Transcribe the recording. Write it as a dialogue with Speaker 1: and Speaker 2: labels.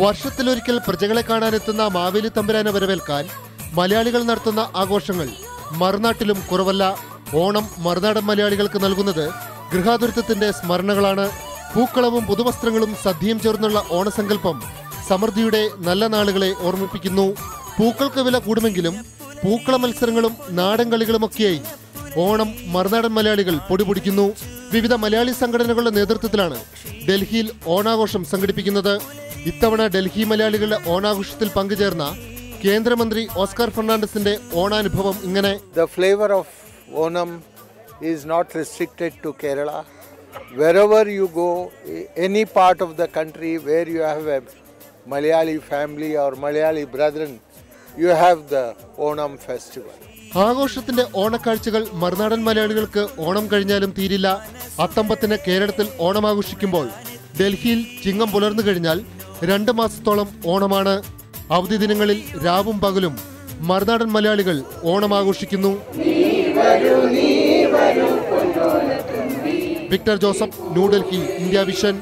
Speaker 1: വർഷത്തിലൊരിക്കൽ പ്രജകളെ കാണാനെത്തുന്ന മാവേലി തമ്പുരാനെ വരവേൽക്കാൻ മലയാളികൾ നടത്തുന്ന ആഘോഷങ്ങൾ മറുനാട്ടിലും കുറവല്ല. ഓണം മറുനാടൻ മലയാളികൾക്ക് നൽകുന്നത് ഗൃഹാതുരത്വത്തിന്റെ സ്മരണകളാണ്. പൂക്കളവും പുതുവസ്ത്രങ്ങളും സദ്യയും ചേർന്നുള്ള ഓണസങ്കല്പം സമൃദ്ധിയുടെ നല്ല നാളുകളെ ഓർമ്മിപ്പിക്കുന്നു. പൂക്കൾക്ക് വില കൂടുമെങ്കിലും പൂക്കള മത്സരങ്ങളും നാടൻ കളികളുമൊക്കെയായി ഓണം മറുനാടൻ മലയാളികൾ പൊടിപൊടിക്കുന്നു. വിവിധ മലയാളി സംഘടനകളുടെ നേതൃത്വത്തിലാണ് ഡൽഹിയിൽ ഓണാഘോഷം സംഘടിപ്പിക്കുന്നത്. ഇത്തവണ ഡൽഹി മലയാളികളുടെ ഓണാഘോഷത്തിൽ പങ്കുചേർന്ന കേന്ദ്രമന്ത്രി ഓസ്കർ ഫെർണാണ്ടസിന്റെ ഓണാനുഭവം ഇങ്ങനെ.
Speaker 2: The flavour of Onam is not restricted to Kerala wherever you go any part of the country where you have a Malayali family or Malayali brethren you have the Onam festival
Speaker 1: ആഘോഷത്തിന്റെ ഓണക്കാഴ്ചകൾ മറുനാടൻ മലയാളികൾക്ക് ഓണം കഴിഞ്ഞാലും തീരില്ല. അത്തമ്പത്തിന് കേരളത്തിൽ ഓണം ആഘോഷിക്കുമ്പോൾ ഡൽഹിയിൽ ചിങ്ങം പുലർന്നു കഴിഞ്ഞാൽ രണ്ട് മാസത്തോളം ഓണമാണ്. അവധി ദിനങ്ങളിൽ രാവും പകലും മറുനാടൻ മലയാളികൾ ഓണം ആഘോഷിക്കുന്നു. Victor Joseph New Delhi India Vision.